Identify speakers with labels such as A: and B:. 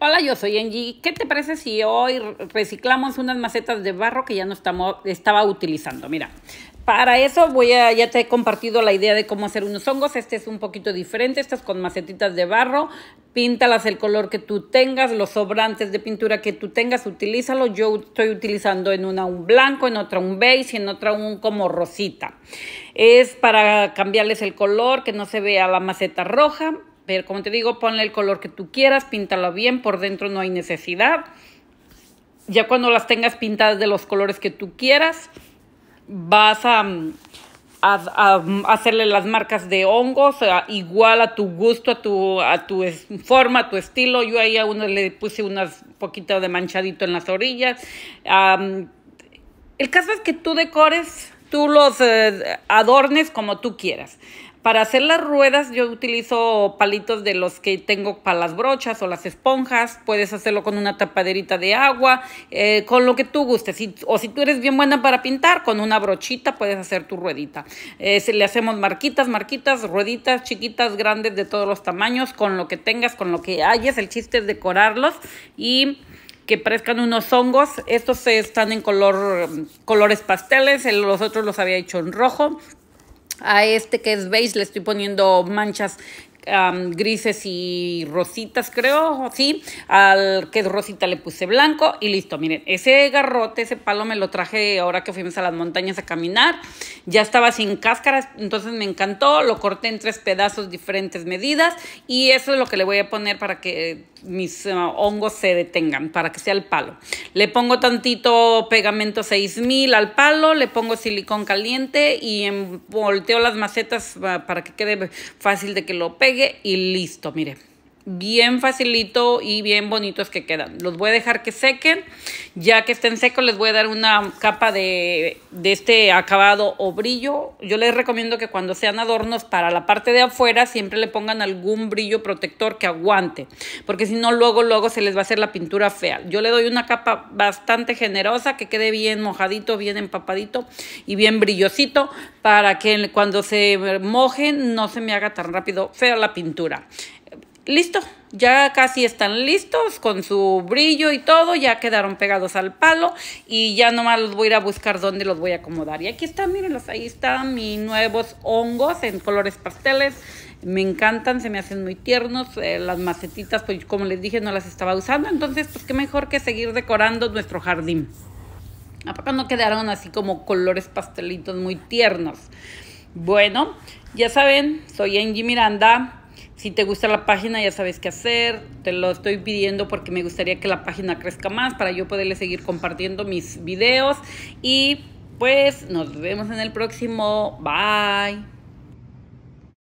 A: Hola, yo soy Angie. ¿Qué te parece si hoy reciclamos unas macetas de barro que ya no estamos, estaba utilizando? Mira, para eso voy a, ya te he compartido la idea de cómo hacer unos hongos. Este es un poquito diferente, estas con macetitas de barro. Píntalas el color que tú tengas, los sobrantes de pintura que tú tengas, utilízalo. Yo estoy utilizando en una un blanco, en otra un beige y en otra un como rosita. Es para cambiarles el color, que no se vea la maceta roja pero como te digo, ponle el color que tú quieras, píntalo bien, por dentro no hay necesidad. Ya cuando las tengas pintadas de los colores que tú quieras, vas a, hacerle las marcas de hongos igual a tu gusto, a tu, a tu forma, a tu estilo. Yo ahí a uno le puse unas poquito de manchadito en las orillas. el caso es que tú decores, tú los eh, adornes como tú quieras. Para hacer las ruedas yo utilizo palitos de los que tengo para las brochas o las esponjas. Puedes hacerlo con una tapaderita de agua, eh, con lo que tú gustes. o si tú eres bien buena para pintar, con una brochita puedes hacer tu ruedita. Eh, le hacemos marquitas, marquitas, rueditas chiquitas, grandes, de todos los tamaños, con lo que tengas, con lo que hayas. El chiste es decorarlos y que parezcan unos hongos. Estos están en color, colores pasteles, los otros los había hecho en rojo. A este que es beige le estoy poniendo manchas grises y rositas, creo, sí. Al que es rosita le puse blanco y listo. Miren, ese garrote, ese palo me lo traje ahora que fuimos a las montañas a caminar. Ya estaba sin cáscaras, entonces me encantó. Lo corté en tres pedazos, diferentes medidas. Y eso es lo que le voy a poner para que mis uh, hongos se detengan, para que sea el palo. Le pongo tantito pegamento 6000 al palo, le pongo silicón caliente y volteo las macetas uh, para que quede fácil de que lo pegue y listo, mire. Bien facilito y bien bonitos que quedan. Los voy a dejar que sequen. Ya que estén secos les voy a dar una capa de, de este acabado o brillo. Yo les recomiendo que cuando sean adornos para la parte de afuera siempre le pongan algún brillo protector que aguante. Porque si no luego luego se les va a hacer la pintura fea. Yo le doy una capa bastante generosa que quede bien mojadito, bien empapadito y bien brillosito para que cuando se mojen no se me haga tan rápido fea la pintura. Listo, ya casi están listos con su brillo y todo, ya quedaron pegados al palo y ya nomás los voy a ir a buscar dónde los voy a acomodar. Y aquí están, mírenlos, ahí están mis nuevos hongos en colores pasteles. Me encantan, se me hacen muy tiernos. Eh, las macetitas, pues como les dije, no las estaba usando. Entonces, pues qué mejor que seguir decorando nuestro jardín. Aparte no quedaron así como colores pastelitos muy tiernos. Bueno, ya saben, soy Angie Miranda. Si te gusta la página ya sabes qué hacer. Te lo estoy pidiendo porque me gustaría que la página crezca más para yo poderle seguir compartiendo mis videos. Y pues nos vemos en el próximo. Bye.